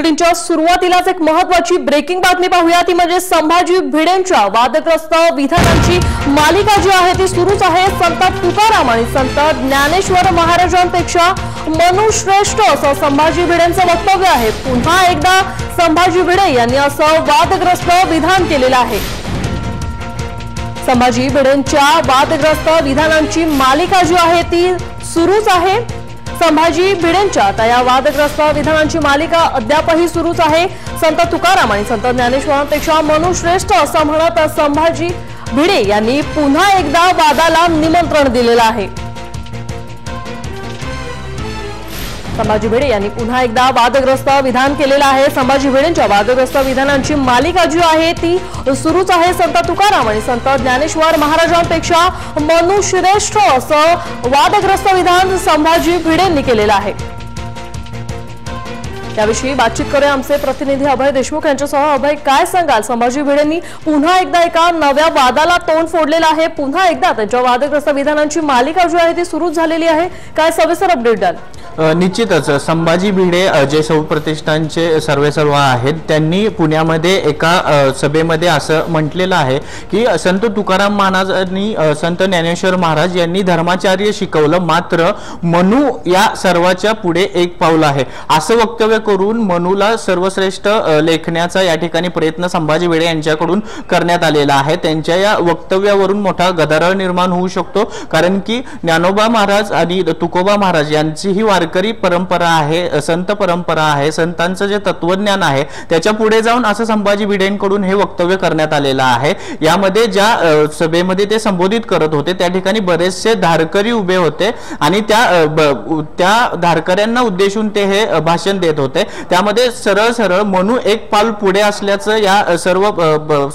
बुलेटिनच्या सुरुवातीलाच एक महत्वाची ब्रेकिंग बातमी पाहूया. ती म्हणजे संभाजी भिडेंच्या वादग्रस्त विधानांची मालिका जी आहे ती सुरूच आहे संत तुकाराम आणि संत ज्ञानेश्वर महाराजांपेक्षा मनुश्रेष्ठ असं संभाजी भिडेंचं वक्तव्य आहे. पुन्हा एकदा संभाजी भिडे यांनी असं वादग्रस्त विधान केलेलं आहे. संभाजी भिडेंच्या वादग्रस्त विधानांची मालिका जी आहे ती सुरूच आहे. संभाजी भिडेंच्या आता या वादग्रस्त विधानांची मालिका अद्यापही सुरूच आहे. संत तुकाराम आणि संत ज्ञानेश्वरांपेक्षा मनुश्रेष्ठ असं म्हणत संभाजी भिडे यांनी पुन्हा एकदा वादाला निमंत्रण दिलेलं आहे. संभाजी भिडे यांनी पुन्हा एकदा वादग्रस्त विधान केलेलं आहे. संभाजी भिडेंच्या वादग्रस्त विधानांची मालिका जी आहे ती सुरूच आहे संत तुकाराम आणि संत ज्ञानेश्वर महाराजांपेक्षा मनुश्रेष्ठ असं वादग्रस्त विधान संभाजी भिडेंनी केलेलं आहे. याविषयी बातचीत करूया आमचे प्रतिनिधी अभय देशमुख यांच्यासह. अभय काय सांगाल? संभाजी भिडेंनी पुन्हा एकदा एका नव्या वादाला तोंड फोडलेलं आहे. पुन्हा एकदा त्यांच्या वादग्रस्त विधानांची मालिका जी आहे ती सुरूच झालेली आहे. काय सविस्तर अपडेट द्याल? निश्चितच संभाजी भिडे जे सौ प्रतिष्ठानचे सर्वेसर्वा आहेत त्यांनी पुण्यामध्ये एका सभेमध्ये असं म्हटलेलं आहे की संत तुकाराम महाराजांनी संत ज्ञानेश्वर महाराज यांनी धर्माचार्य शिकवलं मात्र मनू या सर्वाच्या पुढे एक पाऊल आहे. असं वक्तव्य करून मनूला सर्वश्रेष्ठ लेखण्याचा या ठिकाणी प्रयत्न संभाजी भिडे यांच्याकडून करण्यात आलेला आहे. त्यांच्या या वक्तव्यावरून मोठा गदारोळ निर्माण होऊ शकतो कारण की ज्ञानोबा महाराज आणि तुकोबा महाराज यांचीही वार वारकरी परंपरा आहे संत परंपरा आहे संतांचं जे तत्वज्ञान आहे त्याच्या पुढे जाऊन असं संभाजी भिडेंकडून हे वक्तव्य करण्यात आलेलं आहे. यामध्ये ज्या सभेमध्ये ते संबोधित करत होते त्या ठिकाणी बरेचसे धारकरी उभे होते आणि त्या त्या धारकऱ्यांना उद्देशून ते हे भाषण देत होते. त्यामध्ये सरळ सरळ म्हणू एक पाल पुढे असल्याचं या सर्व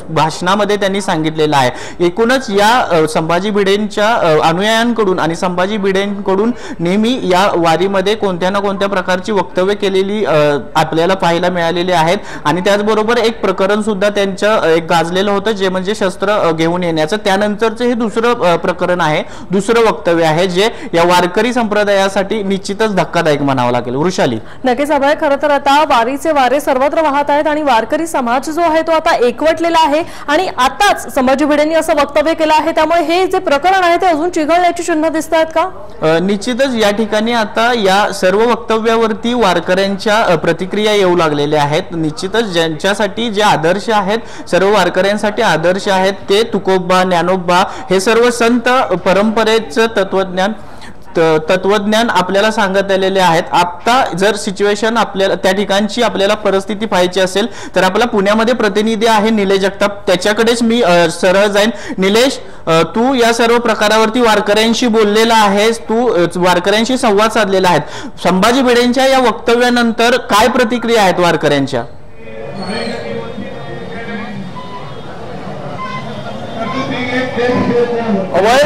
भाषणामध्ये त्यांनी सांगितलेलं आहे. एकूणच या संभाजी भिडेंच्या अनुयायांकडून आणि संभाजी भिडेंकडून नेहमी या वारीमध्ये कोणत्या ना कोणत्या प्रकारची वक्तव्य केलेली आपल्याला पाहायला मिळालेली आहेत. आणि त्याचबरोबर एक प्रकरण सुद्धा त्यांचं एक गाजलेलं होतं जे म्हणजे शस्त्र घेऊन येण्याचं. त्यानंतरचं हे दुसरं प्रकरण आहे दुसरं वक्तव्य आहे जे या वारकरी संप्रदायासाठी निश्चितच धक्कादायक म्हणावं लागेल. वृषाली. नक्कीच अभय खरं तर आता वारीचे वारे सर्वत्र वाहत आहेत आणि वारकरी समाज जो आहे तो आता एकवटलेला आहे. आणि आताच संभाजी भिडेंनी असं वक्तव्य केलं आहे त्यामुळे हे जे प्रकरण आहे ते अजून चिघळण्याची चिन्ह दिसत आहेत का निश्चितच या ठिकाणी आता या या सर्व वक्तव्यावरती वारकऱ्यांच्या प्रतिक्रिया येऊ लागलेल्या आहेत. निश्चितच ज्यांच्यासाठी जे आदर्श आहेत सर्व वारकऱ्यांसाठी आदर्श आहेत ते तुकोबा ज्ञानोबा हे सर्व संत परंपरेचं तत्वज्ञान तत्वज्ञान आपल्याला सांगत आलेले आहेत. आता जर सिच्युएशन आपल्याला त्या ठिकाणची आपल्याला परिस्थिती पाहायची असेल तर आपला पुण्यामध्ये प्रतिनिधी आहे निलेश जगताप. त्याच्याकडेच मी सरळ जाईन. निलेश तू या सर्व प्रकारावरती वारकऱ्यांशी बोललेला आहेस. तू वारकऱ्यांशी संवाद साधलेला आहे. संभाजी भिडेंच्या या वक्तव्यानंतर काय प्रतिक्रिया आहेत वारकऱ्यांच्या? अवय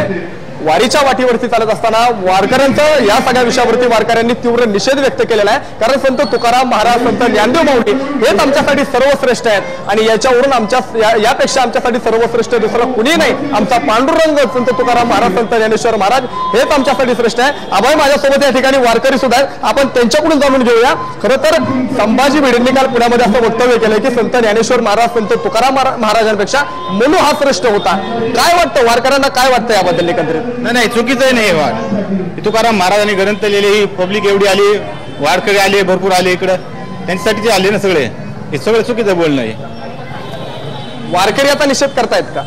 वारीच्या वाटीवरती चालत असताना वारकऱ्यांचा या सगळ्या विषयावरती वारकऱ्यांनी तीव्र निषेध व्यक्त केलेला आहे. कारण संत तुकाराम महाराज संत ज्ञानदेव माऊली हेच आमच्यासाठी सर्वश्रेष्ठ आहेत. आणि याच्यावरून आमच्या यापेक्षा आमच्यासाठी सर्वश्रेष्ठ दुसरं कुणी नाही. आमचा पांडुरंग संत तुकाराम महाराज संत ज्ञानेश्वर महाराज हेच आमच्यासाठी श्रेष्ठ आहे. अभय माझ्यासोबत या ठिकाणी वारकरी सुद्धा आहेत. आपण त्यांच्याकडून जाणून घेऊया. खरं तर संभाजी भिडेंनी काल पुण्यामध्ये असं वक्तव्य केलंय की संत ज्ञानेश्वर महाराज संत तुकाराम महाराजांपेक्षा मनू हा श्रेष्ठ होता. काय वाटतं? वारकऱ्यांना काय वाटतं याबद्दल एकंदरीत? नाही नाही चुकीचं आहे नाही हे वाद. तुकाराम महाराजांनी ग्रंथ लिहिले ही पब्लिक एवढी आली वारकरी आले भरपूर आले इकडं. त्यांच्यासाठी जे आले ना सगळे हे सगळं चुकीचं बोलणं आहे. वारकरी आता निषेध करतायत का?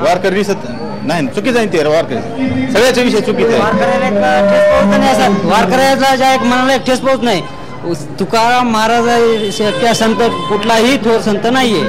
वारकरी दिसत नाही चुकीचं आहे ते वारकरी. सगळ्याचा विषय चुकीचा आहे वारकऱ्याला एक ठेस पोहोचत नाही असं. वारकऱ्याचा ज्या एक मनाला एक ठेस पोहोच नाही. तुकाराम महाराज त्या संत कुठलाही थोर संत नाहीये.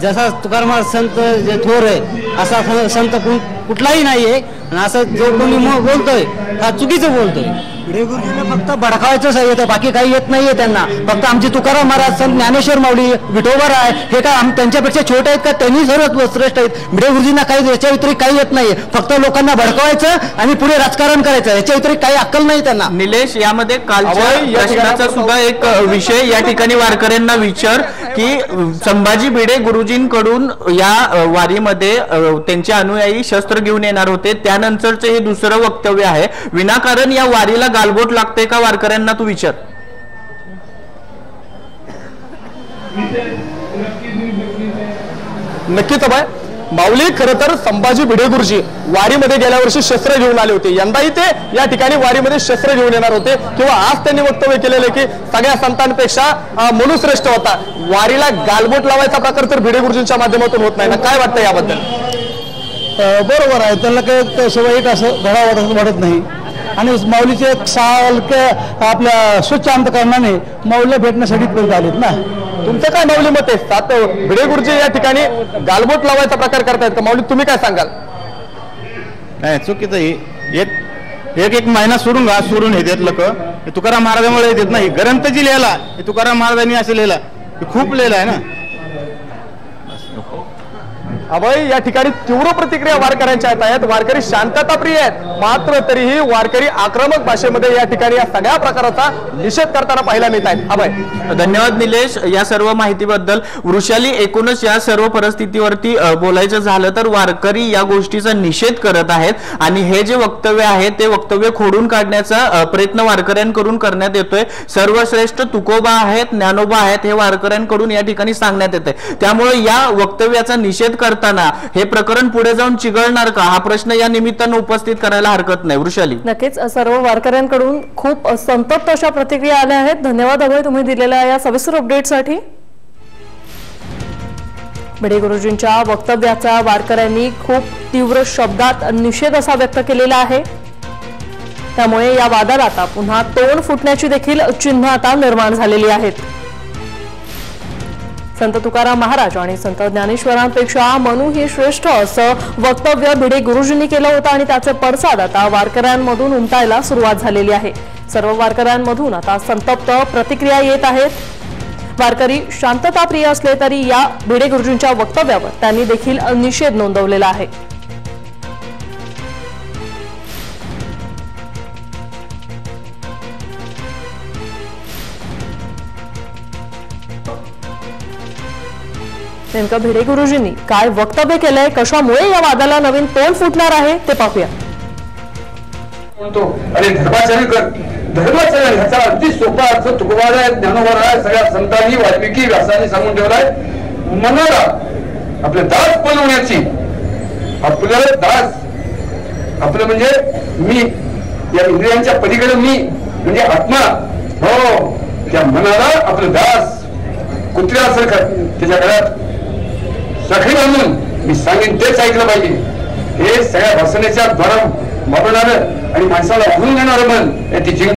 जसा तुकाराम महाराज संत जे थोर आहे असा संत कुण- कुठलाही नाहीये. आणि असं जो कोणी मो- बोलतोय हा चुकीचं बोलतोय. भिडे गुरुजींना फक्त भडकावायचं येतं बाकी काही येत नाहीये त्यांना. फक्त आमचे तुकाराम महाराज संत ज्ञानेश्वर माऊली विठोबा आहे हे काय आम- त्यांच्यापेक्षा छोटे आहेत का? त्यांनी सर्वात श्रेष्ठ आहेत. भिडे गुरुजींना काही याच्या व्यतिरिक्त काही येत नाहीये. फक्त लोकांना भडकवायचं आणि पुढे राजकारण करायचं. याच्या व्यतिरिक्त काही अक्कल नाही त्यांना. निलेश यामध्ये कालच्या प्रश्नाचा सुद्धा एक विषय या ठिकाणी वारकऱ्यांना विचार की संभाजी भिडे गुरुजींकडून या वारीमध्ये त्यांचे अनुयायी शस्त्र घेऊन येणार होते. त्यानंतरचे हे दुसरं वक्तव्य आहे. विनाकारण या वारीला गालबोट लागते का वारकऱ्यांना तू विचार. नक्कीच अभय माऊली खरं तर संभाजी भिडे गुरुजी वारीमध्ये गेल्या वर्षी शस्त्र घेऊन आले होते. यंदाही ते या ठिकाणी वारीमध्ये शस्त्र घेऊन येणार होते. किंवा आज त्यांनी वक्तव्य केलेलं आहे की सगळ्या संतांपेक्षा मनुश्रेष्ठ होता. वारीला गालबोट लावायचा प्रकार तर भिडे गुरुजींच्या माध्यमातून होत नाही ना. काय वाटतं याबद्दल? बरोबर आहे. त्यांना काही तसं वाईट असं घडा वाटत वाटत नाही. आणि माऊलीचे एक सालक्या आपल्या स्वच्छ अंतकरणाने माऊलीला भेटण्यासाठी इथपर्यंत आलेत ना. तुमचं काय माऊली मत आहे? सात भिडे गुरुजी या ठिकाणी गालबोट लावायचा प्रकार करतायत का? माऊली तुम्ही काय सांगाल? नाही चुकीचं आहे? एक एक एक महिना सोडून घा सोडून येतात लोक. हे तुकाराम महाराजांमुळे येतात नाही. ग्रंथ जी लिहिला. हे तुकाराम महाराजांनी असं लिहिला. हे खूप लिहिलं आहे ना. अभय या ठिकाणी तीव्र प्रतिक्रिया वारकऱ्यांच्या येत आहेत. वारकरी शांतता प्रिय आहेत. मात्र तरीही वारकरी आक्रमक भाषेमध्ये या ठिकाणी या सगळ्या प्रकाराचा निषेध करताना पाहायला मिळत आहेत. अभय. धन्यवाद निलेश. या सर्व माहितीबद्दल वृषाली एकूणच या सर्व परिस्थितीवरती बोलायचं झालं तर वारकरी या गोष्टीचा निषेध करत आहेत आणि हे जे वक्तव्य आहे ते वक्तव्य खोडून काढण्याचा प्रयत्न वारकऱ्यांकडून करण्यात येतोय. सर्वश्रेष्ठ तुकोबा आहेत ज्ञानोबा आहेत हे वारकऱ्यांकडून या ठिकाणी सांगण्यात येते त्यामुळे या वक्तव्याचा निषेध करताना हे प्रकरण पुढे जाऊन चिघळणार का? हा प्रश्न या निमित्तानं उपस्थित करायला हरकत नाही. वृषाली. नक्कीच सर्व वारकऱ्यांकडून खूप संतप्त अशा प्रतिक्रिया आल्या आहेत. धन्यवाद अभय तुम्ही दिलेल्या या सविस्तर अपडेटसाठी भिडे गुरुजींच्या वक्तव्याचा वारकऱ्यांनी खूप तीव्र शब्दात निषेध असा व्यक्त केलेला आहे. त्यामुळे या वादाला आता पुन्हा तोंड फुटण्याची देखील चिन्ह आता निर्माण झालेली आहेत. संत तुकाराम महाराज आणि संत ज्ञानेश्वरांपेक्षा मनु हे श्रेष्ठ असं वक्तव्य भिडे गुरुजींनी केलं होतं आणि त्याचे पडसाद आता वारकऱ्यांमधून उमटायला सुरुवात झालेली आहे. सर्व वारकऱ्यांमधून आता संतप्त प्रतिक्रिया येत आहेत. वारकरी शांतता प्रिय असले तरी या भिडे गुरुजींच्या वक्तव्यावर त्यांनी देखील निषेध नोंदवलेला आहे. नेमकं भिडे गुरुजींनी काय वक्तव्य केलंय कशामुळे या वादाला नवीन तोंड फुटणार आहे ते पाहूया. म्हणतो आणि धर्माचारी कर धर्माचरण ह्याचा अगदी सोपा अर्थ तुकोबार आहे ज्ञानोबार आहे सगळ्या संतांनी वाल्मिकी व्यासांनी सांगून ठेवलाय मनाला आपले दास बनवण्याची आपलं दास आपलं म्हणजे मी या इंद्रियांच्या पलीकडे मी म्हणजे आत्मा हो त्या मनाला आपलं दास कुत्र्यासारखं त्याच्या घरात सखी बांधून मी सांगेन तेच ऐकलं पाहिजे. हे सगळ्या भाषणाच्या द्वारा मरणारं आणि माणसाला उघडून देणारं मन याची जिंक